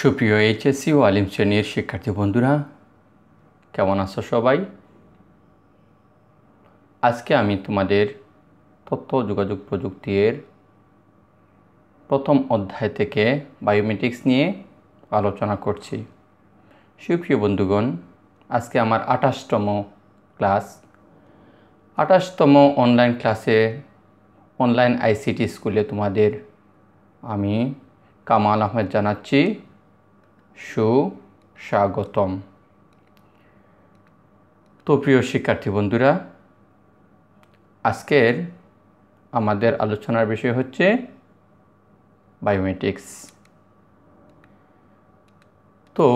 সুপ্রিয় এইচএসসি ও আলিম শ্রেণির শিক্ষার্থী বন্ধুরা, কেমন আছো সবাই? আজকে আমি তোমাদের তথ্য যোগাযোগ প্রযুক্তির প্রথম অধ্যায় থেকে বায়োমেট্রিক্স নিয়ে আলোচনা করছি। সুপ্রিয় বন্ধুগণ, আজকে আমার আঠাশতম ক্লাস। আঠাশতম অনলাইন ক্লাসে অনলাইন আইসিটি স্কুলে তোমাদের আমি কামাল আহমেদ জানাচ্ছি। সুস্বাগতম। তো প্রিয় শিক্ষার্থী বন্ধুরা, আজকের আমাদের আলোচনার বিষয় হচ্ছে বায়োমেট্রিক্স তো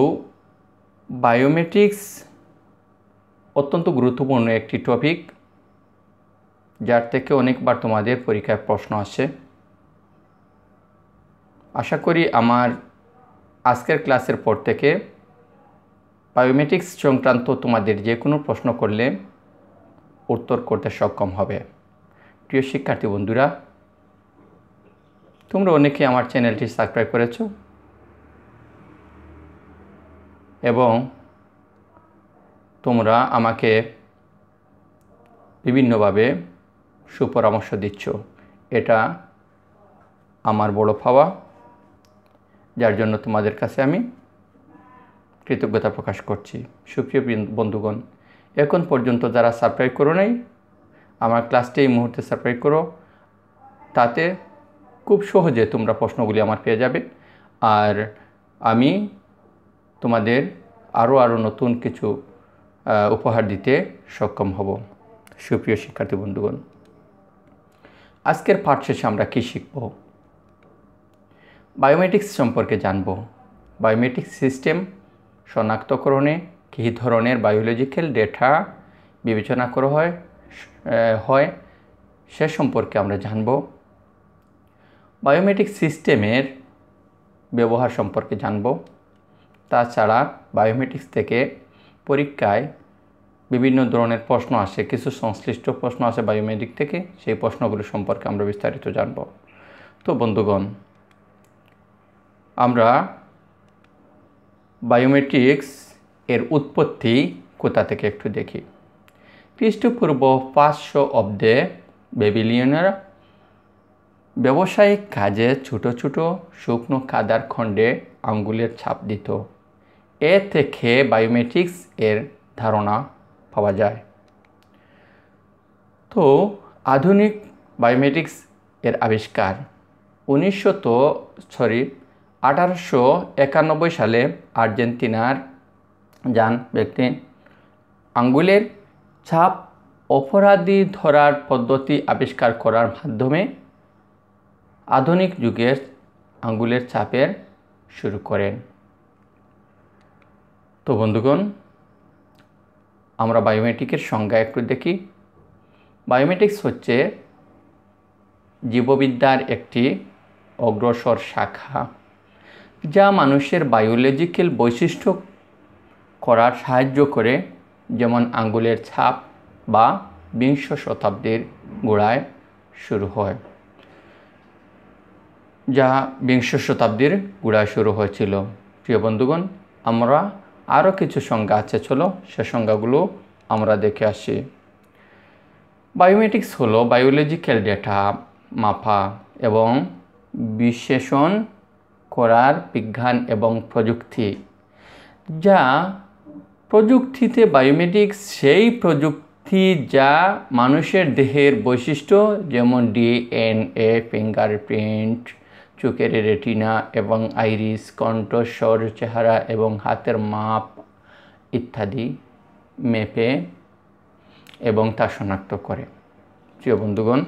বায়োমেট্রিক্স অত্যন্ত গুরুত্বপূর্ণ একটি টপিক যার থেকে অনেকবার তোমাদের পরীক্ষায় প্রশ্ন আসে। আশা করি আমার আজকের ক্লাসের পর থেকে বায়োমেট্রিক্স সংক্রান্ত তোমাদের যে কোনো প্রশ্ন করলে উত্তর করতে সক্ষম হবে। প্রিয় শিক্ষার্থী বন্ধুরা, তোমরা অনেকে আমার চ্যানেলটি সাবস্ক্রাইব করেছ এবং তোমরা আমাকে বিভিন্নভাবে সুপরামর্শ দিচ্ছ। এটা আমার বড় পাওয়া যার জন্য তোমাদের কাছে আমি কৃতজ্ঞতা প্রকাশ করছি। সুপ্রিয় বন্ধুগণ, এখন পর্যন্ত যারা সাবস্ক্রাইব করো নাই, আমার ক্লাসটি এই মুহূর্তে সাবস্ক্রাইব করো। তাতে খুব সহজে তোমরা প্রশ্নগুলি আমার পেয়ে যাবে। আর আমি তোমাদের আরও আরও নতুন কিছু উপহার দিতে সক্ষম হব। সুপ্রিয় শিক্ষার্থী বন্ধুগণ, আজকের পাঠ শেষে আমরা কী শিখব? বায়োমেট্রিক্স সম্পর্কে জানব। বায়োমেট্রিক সিস্টেম শনাক্তকরণে কী ধরনের বায়োলজিক্যাল ডেটা বিবেচনা করা হয় হয়, সে সম্পর্কে আমরা জানব। বায়োমেট্রিক সিস্টেমের ব্যবহার সম্পর্কে জানব। তাছাড়া বায়োমেট্রিক্স থেকে পরীক্ষায় বিভিন্ন ধরনের প্রশ্ন আসে, কিছু সংশ্লিষ্ট প্রশ্ন আসে বায়োমেট্রিক থেকে, সেই প্রশ্নগুলো সম্পর্কে আমরা বিস্তারিত জানব। তো বন্ধুগণ আমরা বায়োমেট্রিক্স এর উৎপত্তি কোথা থেকে একটু দেখি। খ্রিস্টপূর্ব পাঁচশো অব্দে বেবিলিয়নেরা ব্যবসায়িক কাজে ছোট ছোট শুকনো কাদার খণ্ডে আঙ্গুলের ছাপ দিত। এ থেকে বায়োমেট্রিক্স এর ধারণা পাওয়া যায়। তো আধুনিক বায়োমেট্রিক্স এর আবিষ্কার উনিশশো তো সরি আঠারোশো একানব্বই সালে আর্জেন্টিনার যান ব্যক্তি আঙ্গুলের ছাপ অপরাধী ধরার পদ্ধতি আবিষ্কার করার মাধ্যমে আধুনিক যুগের আঙ্গুলের ছাপের শুরু করেন। তো বন্ধুগণ, আমরা বায়োমেট্রিকের সংজ্ঞা একটু দেখি। বায়োমেট্রিক্স হচ্ছে জীববিদ্যার একটি অগ্রসর শাখা। যা মানুষের বায়োলজিক্যাল বৈশিষ্ট্য করার সাহায্য করে, যেমন আঙ্গুলের ছাপ বা বিংশ শতাব্দীর গোড়ায় শুরু হয়। যা বিংশ শতাব্দীর গোড়ায় শুরু হয়েছিল। প্রিয় বন্ধুগণ, আমরা আরও কিছু সংজ্ঞা আছে, চলো সে সংজ্ঞাগুলো আমরা দেখে আসি। বায়োমেট্রিক্স হলো বায়োলজিক্যাল ডেটা মাপা এবং বিশ্লেষণ করার বিজ্ঞান এবং প্রযুক্তি। যা প্রযুক্তিতে বায়োমেট্রিক্স সেই প্রযুক্তি যা মানুষের দেহের বৈশিষ্ট্য, যেমন ডিএনএ, ফিঙ্গারপ্রিন্ট, চোখের রেটিনা এবং আইরিস, কণ্ঠস্বর, চেহারা এবং হাতের মাপ ইত্যাদি মেপে এবং তা শনাক্ত করে। প্রিয় বন্ধুগণ,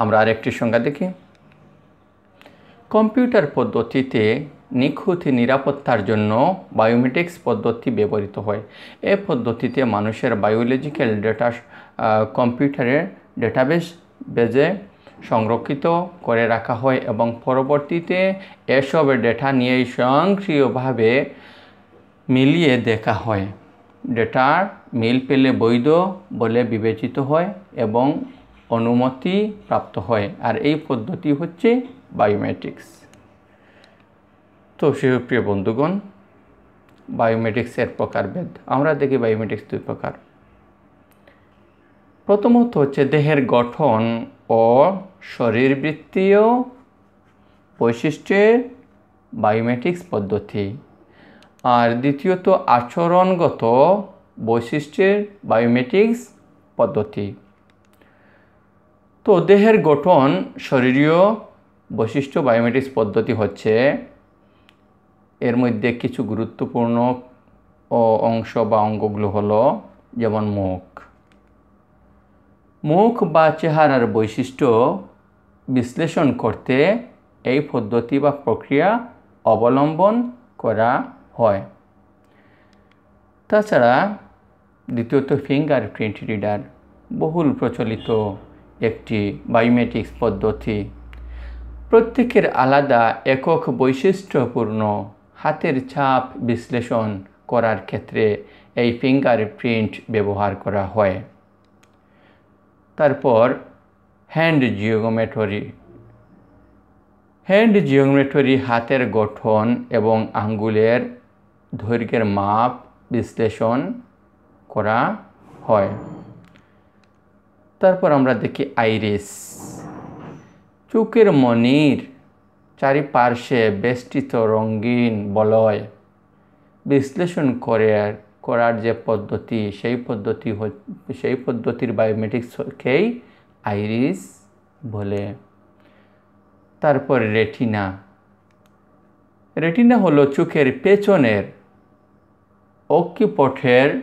আমরা আরেকটি সংজ্ঞা দেখি। কম্পিউটার পদ্ধতিতে নিখুঁত নিরাপত্তার জন্য বায়োমেট্রিক্স পদ্ধতি ব্যবহৃত হয়। এ পদ্ধতিতে মানুষের বায়োলজিক্যাল ডেটা কম্পিউটারের ডেটাবেস বেজে সংরক্ষিত করে রাখা হয় এবং পরবর্তীতে এসব ডেটা নিয়ে স্বয়ংক্রিয়ভাবে মিলিয়ে দেখা হয়। ডেটার মিল পেলে বৈধ বলে বিবেচিত হয় এবং অনুমতি প্রাপ্ত হয়। আর এই পদ্ধতি হচ্ছে বায়োমেট্রিক্স তো প্রিয় বন্ধুগণ বায়োমেট্রিক্সের প্রকারভেদ আমরা দেখি বায়োমেট্রিক্স দুই প্রকার। প্রথমত হচ্ছে দেহের গঠন ও শরীরবৃত্তীয় বৈশিষ্ট্যের বায়োমেট্রিক্স পদ্ধতি। আর দ্বিতীয়ত আচরণগত বৈশিষ্ট্যের বায়োমেট্রিক্স পদ্ধতি। তো দেহের গঠন শরীরীয় বৈশিষ্ট্য বায়োমেট্রিক্স পদ্ধতি হচ্ছে এর মধ্যে কিছু গুরুত্বপূর্ণ অংশ বা অঙ্গগুলো হলো যেমন মুখ। মুখ বা চেহারার বৈশিষ্ট্য বিশ্লেষণ করতে এই পদ্ধতি বা প্রক্রিয়া অবলম্বন করা হয়। তাছাড়া দ্বিতীয়ত ফিঙ্গার প্রিন্ট রিডার, বহুল প্রচলিত একটি বায়োমেট্রিক্স পদ্ধতি। প্রত্যেকের আলাদা একক বৈশিষ্ট্যপূর্ণ হাতের ছাপ বিশ্লেষণ করার ক্ষেত্রে এই ফিঙ্গার প্রিন্ট ব্যবহার করা হয়। তারপর হ্যান্ড জিওমেটরি হ্যান্ড জিওমেটরি হাতের গঠন এবং আঙ্গুলের দৈর্ঘ্যের মাপ বিশ্লেষণ করা হয়। তারপর আমরা দেখি আইরিস চোখের মনির চারিপার্শ্বে বেষ্টিত রঙিন বলয়। বিশ্লেষণ করে, করার যে পদ্ধতি, সেই পদ্ধতি সেই পদ্ধতির বায়োমেট্রিক্সকেই আইরিস বলে। তারপর রেটিনা। রেটিনা হলো চোখের পেছনের অক্ষিপটের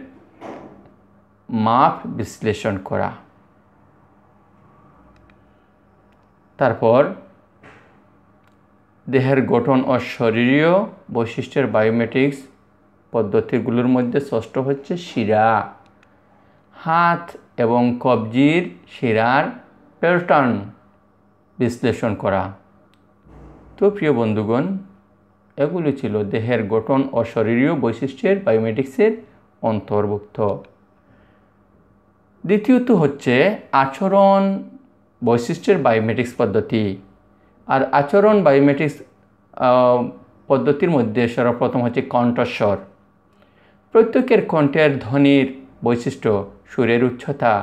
মাপ বিশ্লেষণ করা। তারপর দেহের গঠন ও শরীরীয় বৈশিষ্ট্যের বায়োমেট্রিক্স পদ্ধতিগুলোর মধ্যে ষষ্ঠ হচ্ছে শিরা। হাত এবং কবজির শিরার প্যাটার্ন বিশ্লেষণ করা। তো প্রিয় বন্ধুগণ, এগুলি ছিল দেহের গঠন ও শরীরীয় বৈশিষ্ট্যের বায়োমেট্রিক্সের অন্তর্ভুক্ত। দ্বিতীয়ত হচ্ছে আচরণ বৈশিষ্ট্যের বায়োমেট্রিক্স পদ্ধতি আর আচরণ বায়োমেট্রিক্স পদ্ধতির মধ্যে সর্বপ্রথম হচ্ছে কণ্ঠস্বর। প্রত্যেকের কণ্ঠের ধ্বনির বৈশিষ্ট্য সুরের উচ্চতা,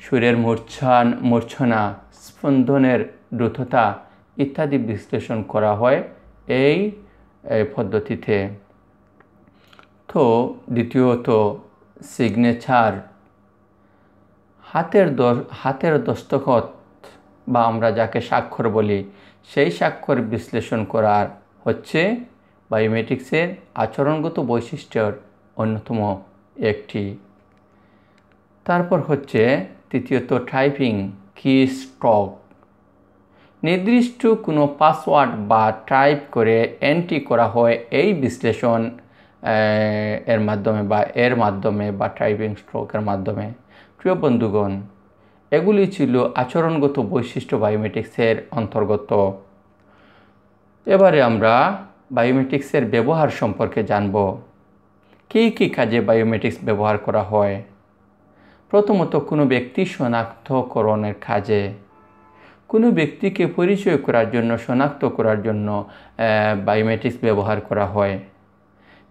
সুরের মূর্ছান মূর্ছনা, স্পন্দনের দ্রুততা ইত্যাদি বিশ্লেষণ করা হয় এই পদ্ধতিতে। তো দ্বিতীয়ত সিগনেচার হাতের হাতের দস্তখত বা আমরা যাকে স্বাক্ষর বলি, সেই স্বাক্ষর বিশ্লেষণ করার হচ্ছে বায়োমেট্রিক্সের আচরণগত বৈশিষ্ট্যর অন্যতম একটি। তারপর হচ্ছে তৃতীয়ত টাইপিং কি স্ট্রক নির্দিষ্ট কোনো পাসওয়ার্ড বা টাইপ করে এন্ট্রি করা হয় এই বিশ্লেষণ এর মাধ্যমে বা এর মাধ্যমে বা টাইপিং স্ট্রোকের মাধ্যমে। প্রিয় বন্ধুগণ এগুলি ছিল আচরণগত বৈশিষ্ট্য বায়োমেট্রিক্সের অন্তর্গত। এবারে আমরা বায়োমেট্রিক্সের ব্যবহার সম্পর্কে জানব। কী কী কাজে বায়োমেট্রিক্স ব্যবহার করা হয়? প্রথমত, কোনো ব্যক্তি শনাক্তকরণের কাজে। কোনো ব্যক্তিকে পরিচয় করার জন্য, শনাক্ত করার জন্য বায়োমেট্রিক্স ব্যবহার করা হয়।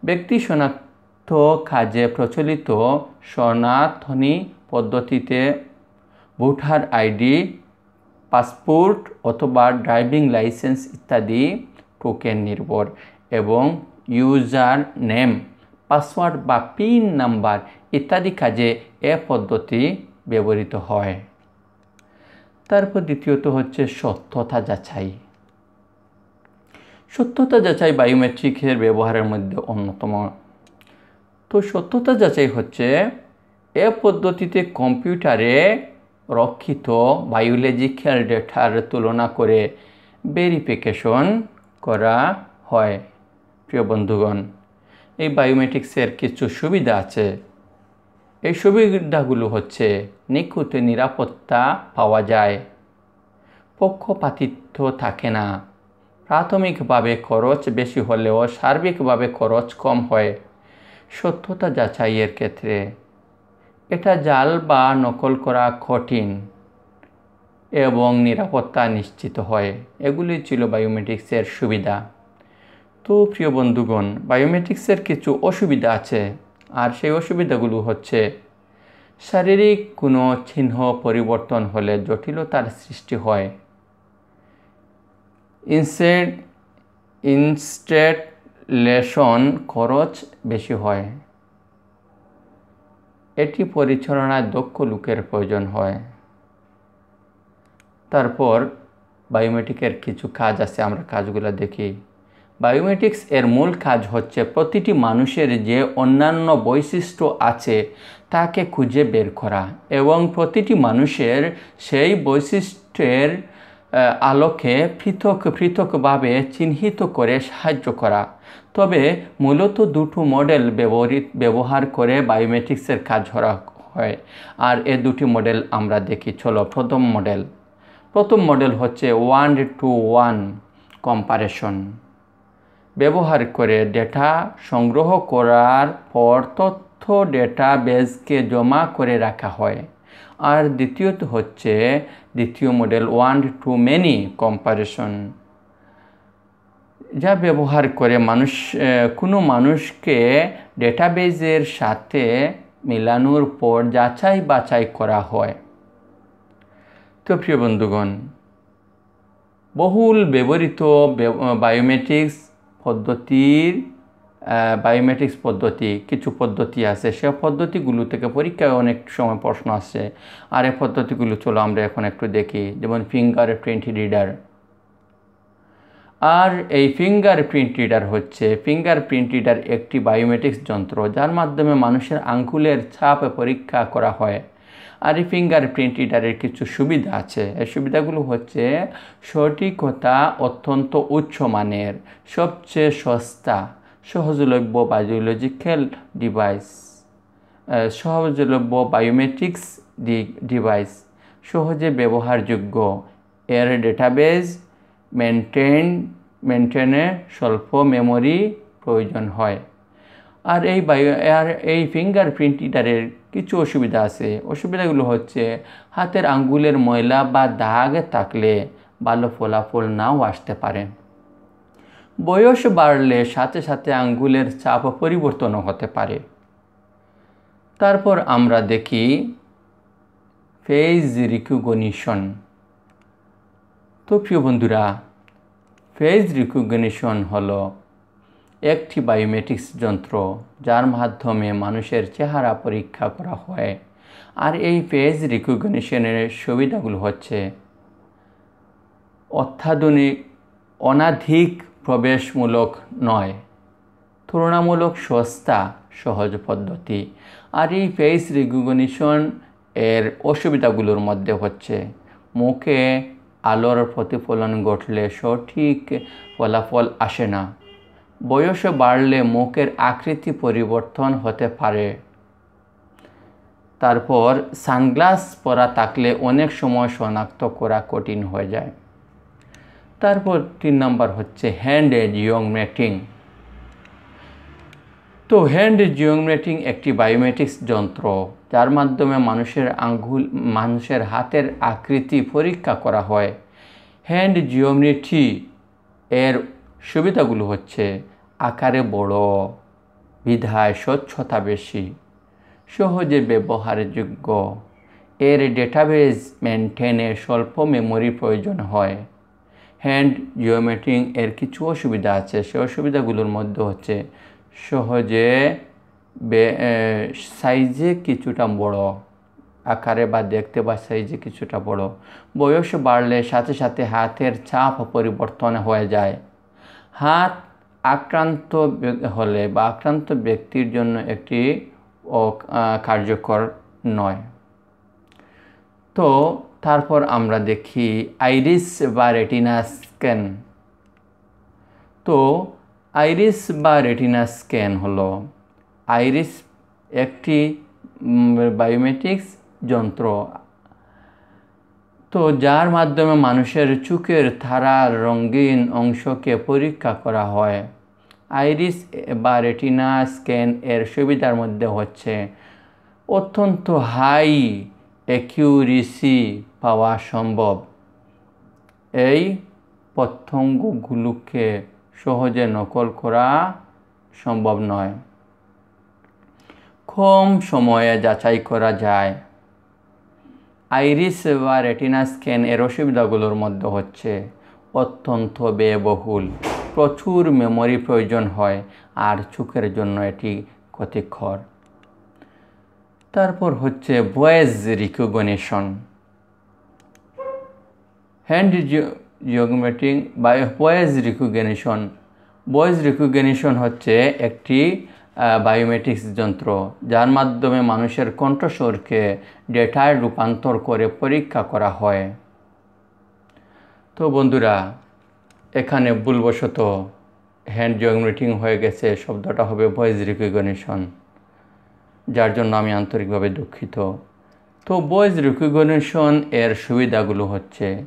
ব্যক্তি শনাক্ত কাজে প্রচলিত সনাতনী পদ্ধতিতে ভোটার আইডি, পাসপোর্ট অথবা ড্রাইভিং লাইসেন্স ইত্যাদি টোকেন নির্ভর এবং ইউজার নেম, পাসওয়ার্ড বা পিন নাম্বার ইত্যাদি কাজে এ পদ্ধতি ব্যবহৃত হয়। তারপর দ্বিতীয়ত হচ্ছে সত্যতা যাচাই। সত্যতা যাচাই বায়োমেট্রিকের ব্যবহারের মধ্যে অন্যতম। তো সত্যতা যাচাই হচ্ছে এ পদ্ধতিতে কম্পিউটারে রক্ষিত বায়োলজিক্যাল ডেটার তুলনা করে ভেরিফিকেশন করা হয়। প্রিয় বন্ধুগণ, এই বায়োমেট্রিক্সের কিছু সুবিধা আছে। এই সুবিধাগুলো হচ্ছে, নিখুঁত নিরাপত্তা পাওয়া যায়, পক্ষপাতিত্ব থাকে না, প্রাথমিকভাবে খরচ বেশি হলেও সার্বিকভাবে খরচ কম হয়, সত্যতা যাচাইয়ের ক্ষেত্রে। এটা জাল বা নকল করা কঠিন এবং নিরাপত্তা নিশ্চিত হয়। এগুলি ছিল বায়োমেট্রিক্সের সুবিধা। তো প্রিয় বন্ধুগণ, বায়োমেট্রিক্সের কিছু অসুবিধা আছে আর সেই অসুবিধাগুলো হচ্ছে শারীরিক কোনো চিহ্ন পরিবর্তন হলে জটিলতার সৃষ্টি হয়। ইনসেড ইনস্টেলেশন খরচ বেশি হয়। এটি পরিচালনায় দক্ষ লোকের প্রয়োজন হয়। তারপর বায়োমেট্রিকের কিছু কাজ আছে, আমরা কাজগুলো দেখি। বায়োমেট্রিক্স এর মূল কাজ হচ্ছে প্রতিটি মানুষের যে অন্যান্য বৈশিষ্ট্য আছে তাকে খুঁজে বের করা এবং প্রতিটি মানুষের সেই বৈশিষ্ট্যের আলোকে পৃথক পৃথকভাবে চিহ্নিত করে সাহায্য করা। তবে মূলত দুটো মডেল ব্যবহৃত ব্যবহার করে বায়োমেট্রিক্সের কাজ করা হয়। আর এ দুটি মডেল আমরা দেখি। চলো প্রথম মডেল। প্রথম মডেল হচ্ছে ওয়ান টু ওয়ান কম্পারেশন। ব্যবহার করে ডেটা সংগ্রহ করার পর তথ্য ডেটা বেসকে জমা করে রাখা হয়। আর দ্বিতীয়ত হচ্ছে দ্বিতীয় model one to many comparison যা ব্যবহার করে মানুষ কোনো মানুষকে ডেটাবেজের সাথে মেলানোর পর যাচাই বাছাই করা হয়। তো প্রিয় বন্ধুগণ, বহুল ব্যবহৃত বায়োমেট্রিক্স পদ্ধতির বায়োমেট্রিক্স পদ্ধতি, কিছু পদ্ধতি আছে। সে পদ্ধতিগুলো থেকে পরীক্ষায় অনেক সময় প্রশ্ন আসছে আর এই পদ্ধতিগুলো চলো আমরা এখন একটু দেখি। যেমন ফিঙ্গার প্রিন্ট রিডার আর এই ফিঙ্গার প্রিন্ট রিডার হচ্ছে ফিঙ্গার প্রিন্ট রিডার একটি বায়োমেট্রিক্স যন্ত্র, যার মাধ্যমে মানুষের আঙ্গুলের ছাপ পরীক্ষা করা হয়। আর এই ফিঙ্গার প্রিন্ট রিডারের কিছু সুবিধা আছে। এই সুবিধাগুলো হচ্ছে, সঠিকতা অত্যন্ত উচ্চ মানের, সবচেয়ে সস্তা। সহজলভ্য বায়োলজিক্যাল ডিভাইস সহজলভ্য বায়োমেট্রিক্স ডিভাইস, সহজে ব্যবহারযোগ্য। এর ডেটাবেজ মেনটেন মেনটেনে স্বল্প মেমোরি প্রয়োজন হয়। আর এই বায়ো আর এই ফিঙ্গার প্রিন্ট রিডারের কিছু অসুবিধা আছে। অসুবিধাগুলো হচ্ছে হাতের আঙ্গুলের ময়লা বা দাগ থাকলে ভালো ফলাফল নাও আসতে পারে। বয়স বাড়লে সাথে সাথে আঙ্গুলের চাপ পরিবর্তনও হতে পারে। তারপর আমরা দেখি ফেজ রিকগনিশন। তো প্রিয় বন্ধুরা ফেজ রিকগনিশন হলো একটি বায়োমেট্রিক্স যন্ত্র যার মাধ্যমে মানুষের চেহারা পরীক্ষা করা হয়। আর এই ফেজ রিকগনিশনের সুবিধাগুলো হচ্ছে অত্যাধুনিক, অনাধিক প্রবেশমূলক নয়। তুলনামূলক সস্তা, সহজ পদ্ধতি। আর এই ফেস রিকগনিশন এর অসুবিধাগুলোর মধ্যে হচ্ছে, মুখে আলোর প্রতিফলন ঘটলে সঠিক ফলাফল আসে না। বয়স বাড়লে মুখের আকৃতি পরিবর্তন হতে পারে। তারপর সানগ্লাস পরা থাকলে অনেক সময় শনাক্ত করা কঠিন হয়ে যায়। তারপর তিন নম্বর হচ্ছে হ্যান্ড জিওমেটিং তো হ্যান্ড জিওমেটিং একটি বায়োমেট্রিক্স যন্ত্র, যার মাধ্যমে মানুষের আঙ্গুল, মানুষের হাতের আকৃতি পরীক্ষা করা হয়। হ্যান্ড জিওমেট্রি এর সুবিধাগুলো হচ্ছে আকারে বড়, বিধায় স্বচ্ছতা বেশি, সহজে ব্যবহারযোগ্য। এর ডেটাবেজ মেনটেনে স্বল্প মেমোরি প্রয়োজন হয়। হ্যান্ড জিওমেট্রিং এর কিছু অসুবিধা আছে। সে অসুবিধাগুলোর মধ্যে হচ্ছে সহজে সাইজে কিছুটা বড়, আকারে বা দেখতে বা সাইজে কিছুটা বড়। বয়স বাড়লে সাথে সাথে হাতের চাপ পরিবর্তন হয়ে যায়। হাত আক্রান্ত হলে বা আক্রান্ত ব্যক্তির জন্য একটি কার্যকর নয়। তো তারপর আমরা দেখি আইরিস বা রেটিনা স্ক্যান তো আইরিস বা রেটিনা স্ক্যান হলো, আইরিস একটি বায়োমেট্রিক্স যন্ত্র। তো যার মাধ্যমে মানুষের চোখের ধারার রঙিন অংশকে পরীক্ষা করা হয়। আইরিস বা রেটিনা স্ক্যান এর সুবিধার মধ্যে হচ্ছে অত্যন্ত হাই অ্যাকিউরেসি পাওয়া সম্ভব। এই প্রত্যঙ্গগুলোকে সহজে নকল করা সম্ভব নয়। কম সময়ে যাচাই করা যায়। আইরিস বা রেটিনা স্ক্যান এর অসুবিধাগুলোর মধ্যে হচ্ছে অত্যন্ত ব্যয়বহুল। প্রচুর মেমোরি প্রয়োজন হয় আর চোখের জন্য এটি ক্ষতিকর। তারপর হচ্ছে ভয়েস রিকগনিশন হ্যান্ড জিওগ্মেটিং বা ভয়েস রিকগনিশন ভয়েস রিকগনিশন হচ্ছে একটি বায়োমেট্রিক্স যন্ত্র, যার মাধ্যমে মানুষের কণ্ঠস্বরকে ডেটায় রূপান্তর করে পরীক্ষা করা হয়। তো বন্ধুরা, এখানে ভুলবশত হ্যান্ড জিওগ্মেটিং হয়ে গেছে, শব্দটা হবে ভয়েস রিকগনিশন যার জন্য আমি আন্তরিকভাবে দুঃখিত। তো ভয়েস রিকগনিশন এর সুবিধাগুলো হচ্ছে,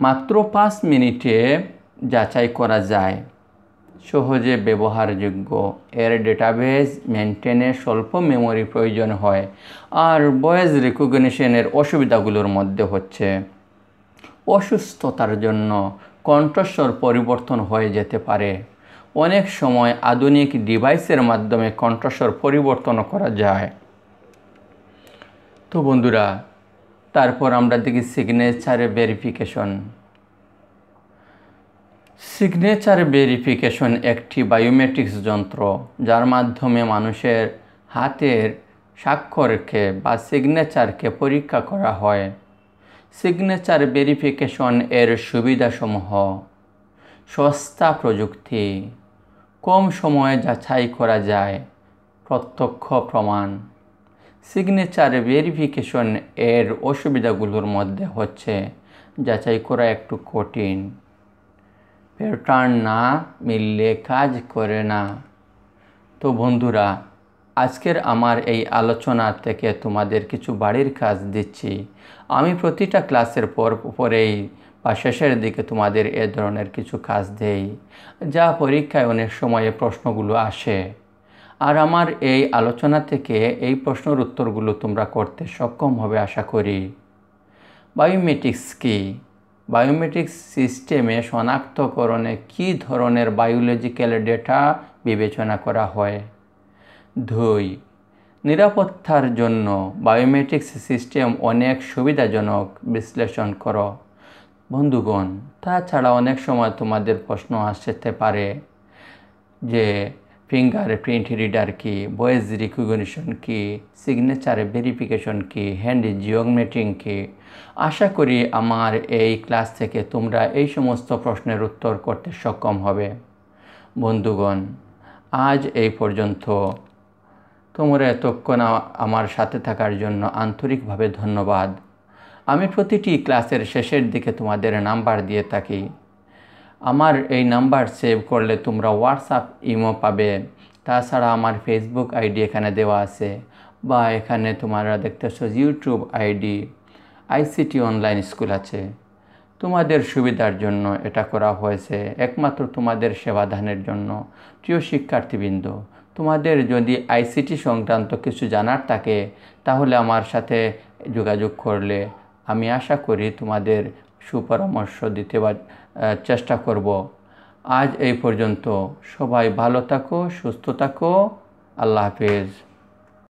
মাত্র পাঁচ মিনিটে যাচাই করা যায়। সহজে ব্যবহারযোগ্য। এর ডেটাবেস মেনটেনে স্বল্প মেমোরি প্রয়োজন হয়। আর ভয়েস রিকগনিশনের অসুবিধাগুলোর মধ্যে হচ্ছে, অসুস্থতার জন্য কণ্ঠস্বর পরিবর্তন হয়ে যেতে পারে। অনেক সময় আধুনিক ডিভাইসের মাধ্যমে কণ্ঠস্বর পরিবর্তন করা যায়। তো বন্ধুরা, তারপর আমরা দেখি সিগনেচারে ভেরিফিকেশন সিগনেচার ভেরিফিকেশন একটি বায়োমেট্রিক্স যন্ত্র, যার মাধ্যমে মানুষের হাতের স্বাক্ষরকে বা সিগনেচারকে পরীক্ষা করা হয়। সিগনেচার ভেরিফিকেশন এর সুবিধাসমূহ সস্তা প্রযুক্তি কম সময়ে যাচাই করা যায়। প্রত্যক্ষ প্রমাণ। সিগনেচার ভেরিফিকেশন এর অসুবিধাগুলোর মধ্যে হচ্ছে যাচাই করা একটু কঠিন। প্যাটার্ন না মিললে কাজ করে না। তো বন্ধুরা, আজকের আমার এই আলোচনা থেকে তোমাদের কিছু বাড়ির কাজ দিচ্ছি। আমি প্রতিটা ক্লাসের পর পরেই বা শেষের দিকে তোমাদের এ ধরনের কিছু কাজ দেই, যা পরীক্ষায় অনেক সময়ে প্রশ্নগুলো আসে। আর আমার এই আলোচনা থেকে এই প্রশ্নের উত্তরগুলো তোমরা করতে সক্ষম হবে আশা করি। বায়োমেট্রিক্স কী? বায়োমেট্রিক্স সিস্টেমে শনাক্তকরণে কী ধরনের বায়োলজিক্যাল ডেটা বিবেচনা করা হয়? দুই, নিরাপত্তার জন্য বায়োমেট্রিক্স সিস্টেম অনেক সুবিধাজনক বিশ্লেষণ করো। বন্ধুগণ, তাছাড়া অনেক সময় তোমাদের প্রশ্ন আসতে পারে যে ফিঙ্গার প্রিন্ট রিডার কি ভয়েস রিকগনিশন কি সিগনেচার ভেরিফিকেশন কি হ্যান্ড জিওমেট্রিং কি? আশা করি আমার এই ক্লাস থেকে তোমরা এই সমস্ত প্রশ্নের উত্তর করতে সক্ষম হবে। বন্ধুগণ, আজ এই পর্যন্ত। তোমরা এতক্ষণ আমার সাথে থাকার জন্য আন্তরিকভাবে ধন্যবাদ। আমি প্রতিটি ক্লাসের শেষের দিকে তোমাদের নাম্বার দিয়ে থাকি। আমার এই নাম্বার সেভ করলে তোমরা হোয়াটসঅ্যাপ ইমো পাবে। তাছাড়া আমার ফেসবুক আইডি এখানে দেওয়া আছে বা এখানে তোমরা দেখতেছো YouTube ID ICT online school আছে। তোমাদের সুবিধার জন্য এটা করা হয়েছে। একমাত্র তোমাদের সেবাদানের জন্য। প্রিয় শিক্ষার্থীবৃন্দ, তোমাদের যদি আইসিটি সংক্রান্ত কিছু জানার থাকে, তাহলে আমার সাথে যোগাযোগ করলে আমি আশা করি তোমাদের সুপরামর্শ দিতে চেষ্টা করব। আজ এই পর্যন্ত সবাই ভালো থাকো, সুস্থ থাকো। আল্লাহ হাফেজ।